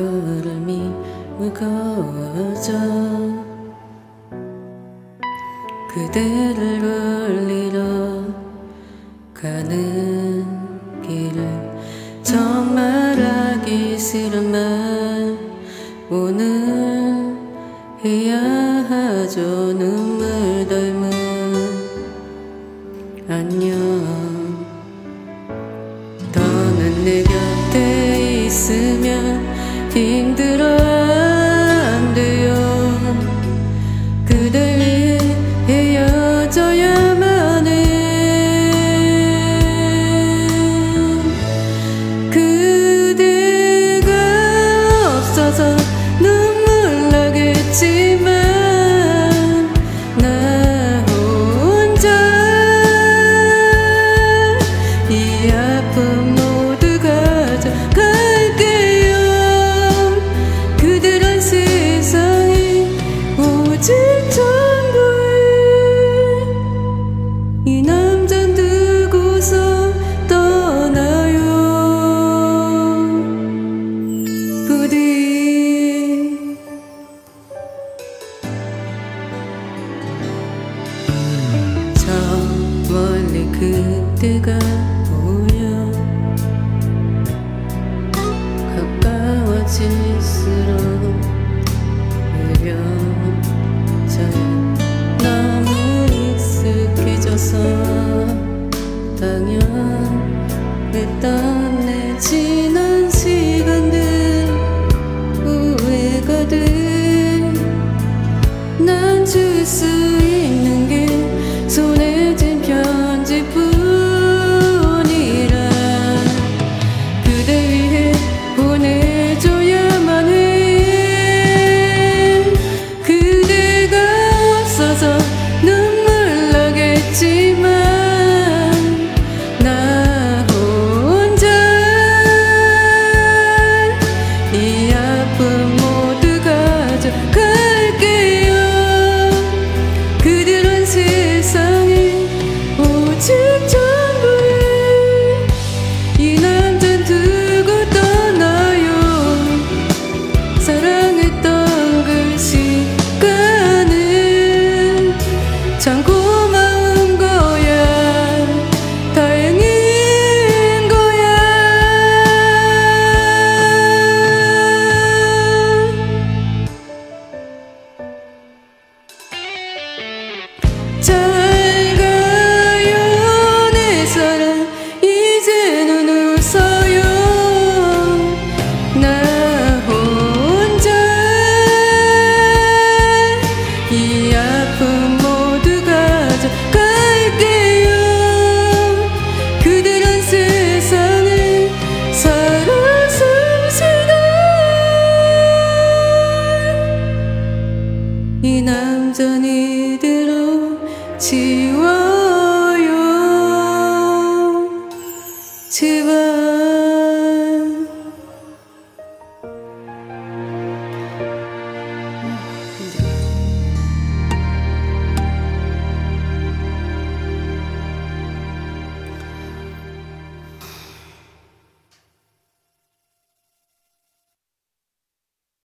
발걸음이 무거워져 그대를 울리러 가는 길을 정말 하기 싫은말 오늘 해야 하죠 있으 그때가 보여 가까워질수록 느려져요 너무 익숙해져서 없던 이대로 지워요. 제발.